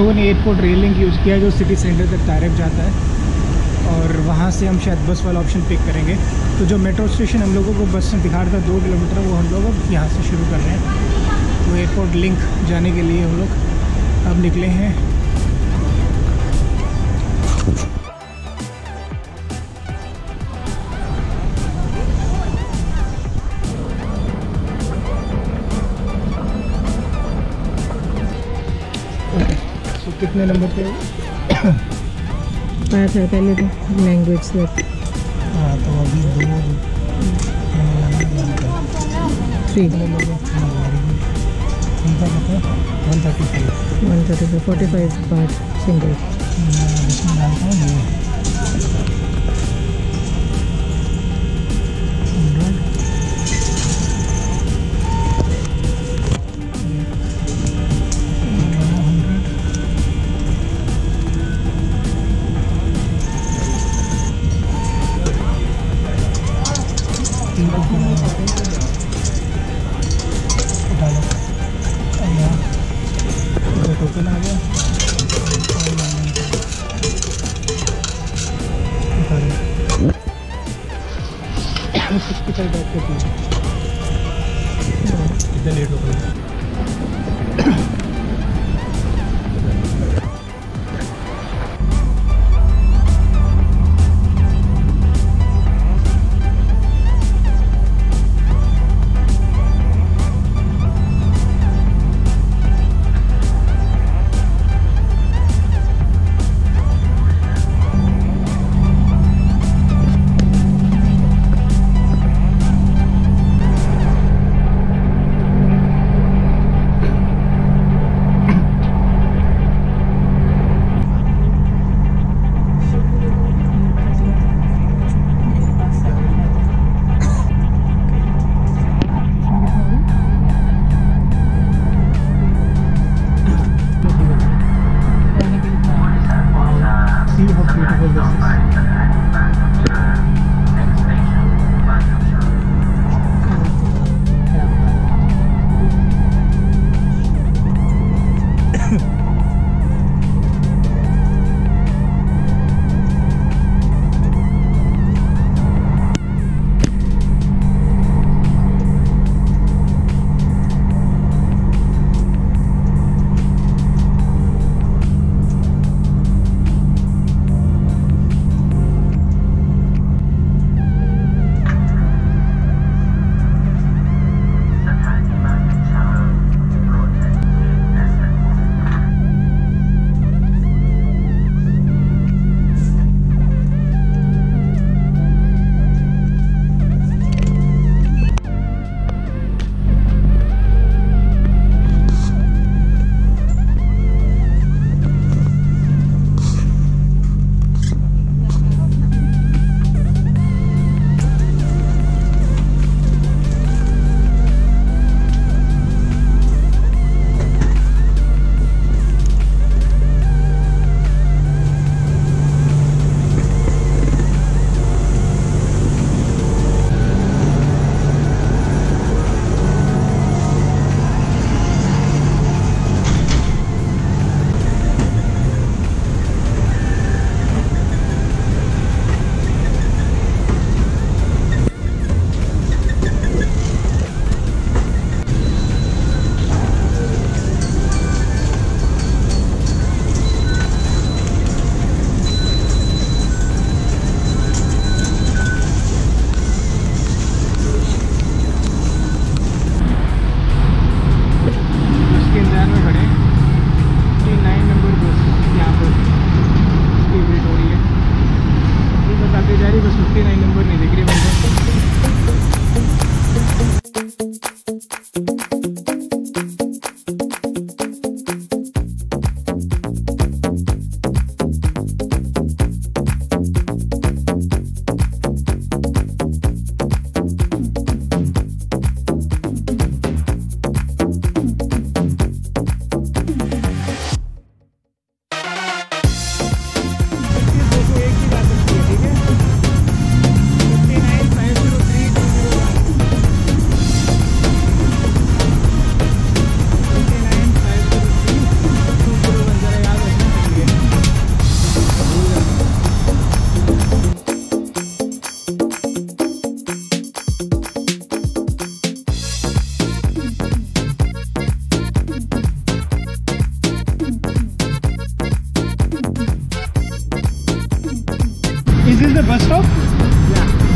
लोगों ने airport rail link use किया जो सिटी सेंटर तक डायरेक्ट जाता है। और वहाँ से हम शायद बस वाला ऑप्शन पिक करेंगे। तो जो मेट्रो स्टेशन हम लोगों को बस से दिखा रहा था दो किलोमीटर वो हम लोग अब यहाँ से शुरू कर रहे हैं। तो एयरपोर्ट लिंक जाने के लिए हम लोग अब निकले हैं। कितने नंबर पे पाया है पहले तो लैंग्वेज से। हाँ तो अभी दो three one thirty five one thirty five forty five part single side आपके कितना लेट हो गया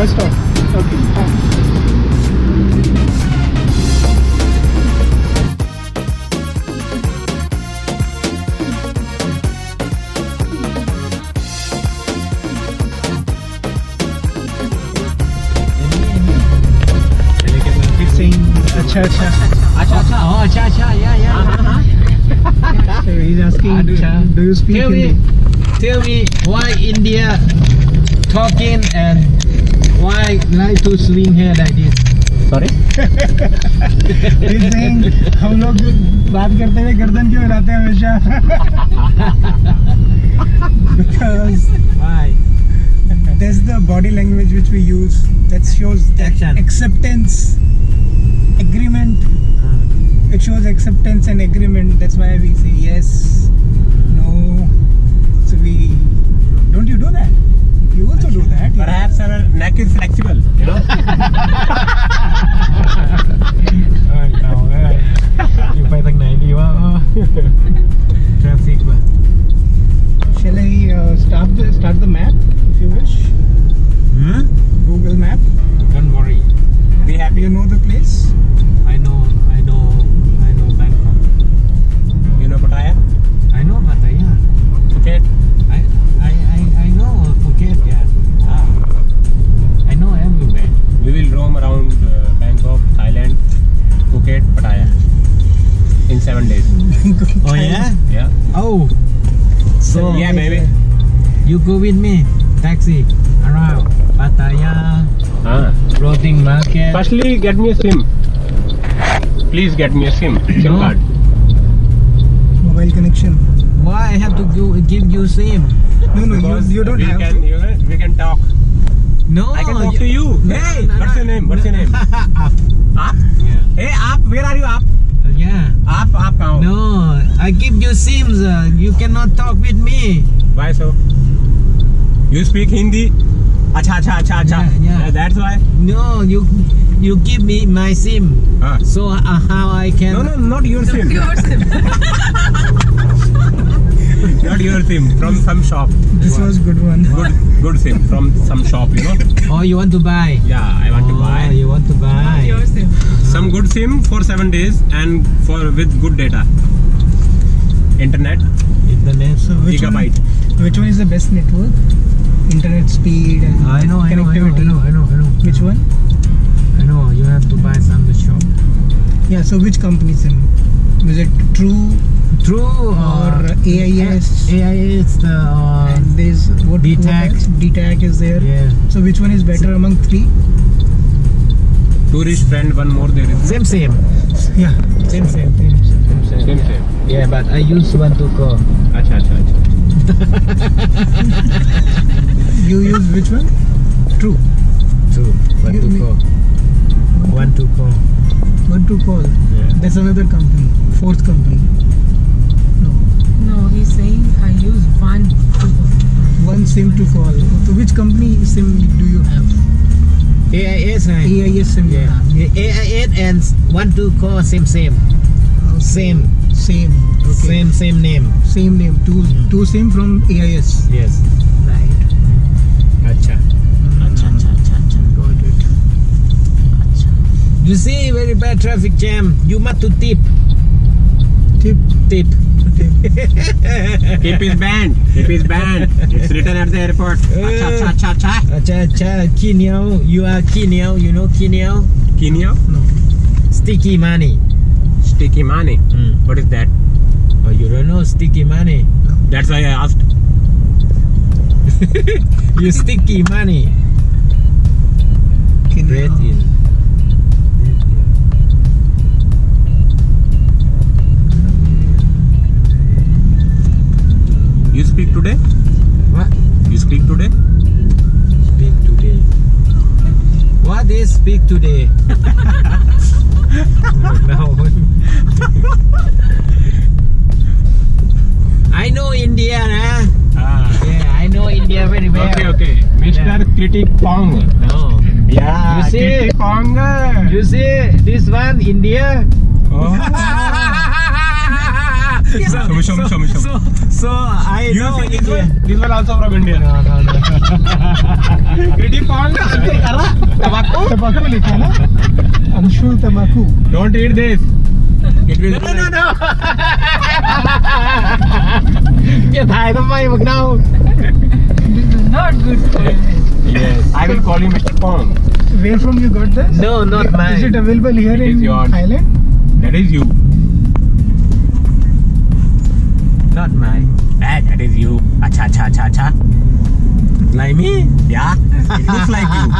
Bus stop. Okay. fine. It's saying, acha acha. अच्छा अच्छा oh अच्छा अच्छा yeah yeah So he's asking, Acha. do you speak tell me Hindi? tell me why India talking and why like to swing hair like this sorry saying, हम लोग बात करते हुए गर्दन क्यों हिलाते हैं हमेशा? Because why that's the body language which we use that shows that Action. acceptance, agreement. It shows acceptance and agreement. That's why we say yes, no. neck is flexible, you know.อยู่ไปทางไหนดีวะ go with me. Taxi around Pattaya, ah. floating market. Firstly, get me a SIM. Please get me a SIM, SIM no. card. Mobile connection. Why I have to give, give you SIM? No, no, you, you don't we have can, to. We can talk. No. I can talk you, to you. Hey, no, what's your name? What's your name? Aap. Aap? Yeah. Hey, Aap, where are you, Aap? Yeah. Aap, Aap, now. No, I give you SIMs. Uh, you cannot talk with me. Why so? You speak Hindi? Acha, acha, acha, acha. Yeah, yeah. Uh, that's why? No, you you give me my SIM. Ah. So uh, how I can... No, no, not your SIM. Your SIM. not your SIM, from some shop. This was good one. Good, good SIM, from some shop, you know. Oh, you want to buy? Yeah, I want oh, to buy. Oh, you want to buy. Not your SIM. Some good SIM for 7 days and for with good data. Internet. Internet. So which gigabyte. One, which one is the best network? internet speed and I know, I know, I know, I know, I know, I know. Which one? I know, you have to buy some the shop. Yeah, so which company SIM? Is it True? True or uh, AIS? AIS the uh, and this what DTAC. What DTAC is there. Yeah. So which one is better so, among three? Tourist friend, one more there. Same same. Yeah. Same same. Same same. Same same. same. Yeah, but I use one to call. Acha acha acha. You use which one? True. True. One You to mean- One to go. One to call. Yeah. That's another company. Fourth company. No. No, he's saying I use one to One SIM to call. So which company SIM do you have? AIS, right? AIS SIM. Yeah. AIS and one to call same same. Same. Same. Okay. Same same name. Same name. Two Hmm. two SIM from AIS. Yes. You see, very bad traffic jam. You must to tip. Tip? Tip. Tip. tip is banned. Tip is banned. It's written at the airport. Acha, cha, cha, cha. Acha, cha, Kinyo. You are Kinyo. You know Kinyo? Kinyo? No. Sticky money. Sticky money? Mm. What is that? Oh, you don't know sticky money? No. That's why I asked. You sticky money. Can Breathe in. You speak today? What? You speak today? Speak today. What is speak today? Oh, no. I know India, nah. Eh? Ah. Yeah, I know India very well. Okay, okay. Mr. Critic Pong. No. Yeah, you see, Kritik Pong. You see, this one, India. Oh. yeah. so, so, so, so, so I you know this India. one, this one also from India. No, no, no. Kritik Pong. Tobacco? Tobacco likha na? Don't eat this. It will. No, no, no. อย่าถ่ายทำไมพวกเรา This is not good for you. Yes. I will call you Mr. Pong. where from you got this No, not is mine. it available here It is in yours. Thailand That is you. Not mine. Hey, that is you. Acha, acha, acha, acha. Like me? Yeah. It looks like you.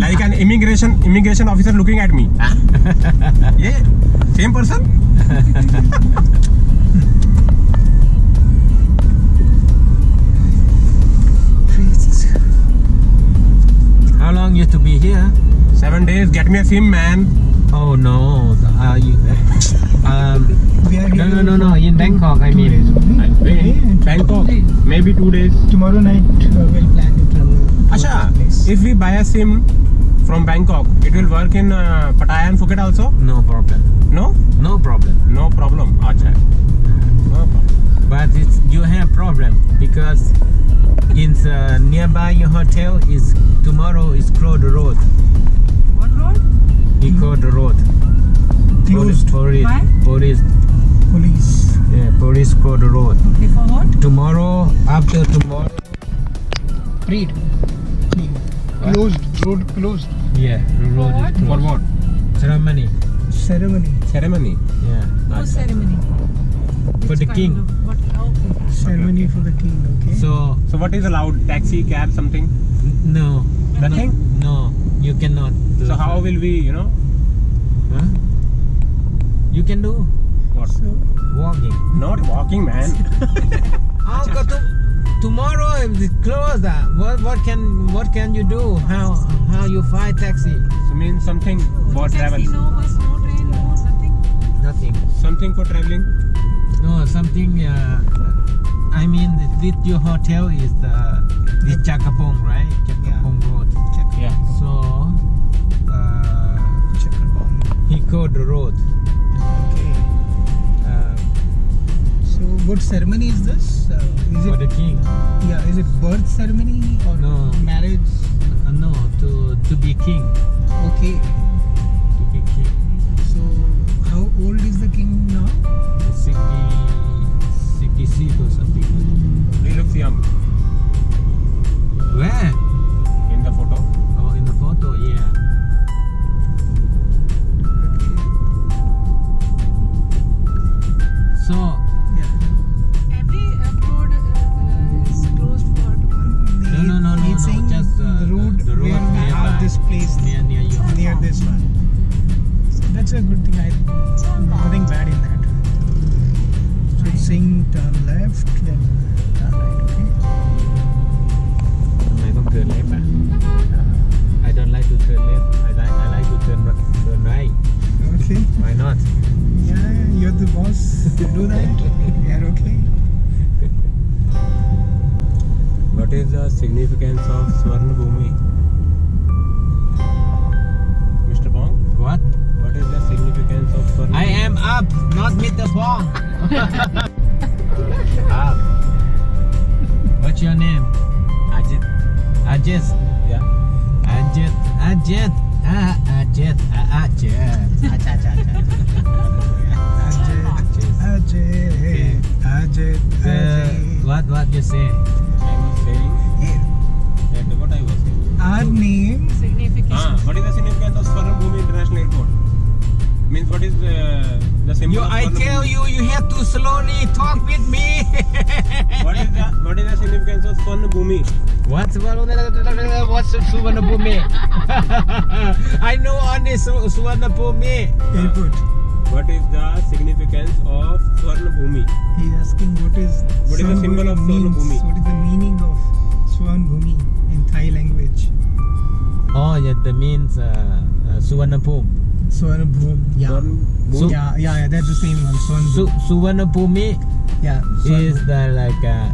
Like an immigration immigration officer looking at me. yeah. Same person. How long you to be here? Seven days. Get me a sim, man. Oh no. Uh, you, um, no, no, no, no. In Bangkok, I mean. days only. Wait, Okay. Bangkok. Maybe two days. tomorrow night uh, we'll plan to travel to Acha, if we buy a sim from Bangkok, it will work in uh, Pattaya and Phuket also? No problem. No? No problem. No problem. Acha. No problem. But it's, you have problem because in the nearby your hotel is tomorrow is closed the road. What road? He closed the road. closed Police. Why? Police. police Yeah, police closed the road. Okay, for what? Tomorrow, after tomorrow. read closed road closed Yeah, the road what? is For closed. what? Ceremony. ceremony Ceremony. Yeah. No ceremony. For Which the king. of- what? Okay. ceremony for the king okay So So what is allowed? Taxi, cab, something? n- no. Nothing? No, you cannot. Do So how will we, you know, Huh? You can do what? walking. Not walking, man. Oh, to, tomorrow if it's closed. What what can what can you do? How how you find taxi? So means something for Taxi, travel. no bus, no train, no nothing. Nothing. Something for traveling. No something. Uh, I mean with your hotel is the is Chakapong right? Chakapong Road. Chakarbong. he called the road. okay Uh, so what ceremony is this uh, is for it the king. yeah is it birth ceremony or No. marriage Uh, no, to to be king. okay turn left, then turn right, Not turn left, I don't like to turn left. I like I like to turn turn right. Okay. Why not? Yeah, you're the boss. Do that. What is the significance of Swarnabhumi? Mr. Pong? What? What is the significance of Swarnabhumi? I am up, not with the Pong. your name? Ajit. Ajit. Yeah. Ajit. Ajit. Ah, Ajit. Ah, Ajit. Ajay. what what you say? I was saying Yeah. that what I was saying. Our name. Signification. Ah, what is the significance of Swarna Bhumi International Airport? Means what is uh, the symbol You, of I tell Bhumi? you, you have to slowly talk with me. What is the what is the significance of Swarna Bhumi? What's what's Suvarnabhumi? I know only Su- Suvarnabhumi. Airport. What is the significance of Swarna Bhumi? He's asking what is What is the symbol of Bhumi Swan means. Bhumi? What is the meaning of Swan Bhumi in Thai language? Oh, yeah, that means uh, uh, Suvarnabhumi. Swan Bhum. Yeah. Bhumi. yeah, yeah, yeah, that's the same one. Swan Su- Bhum. Suvarnabhumi Yeah. Swan is the like uh,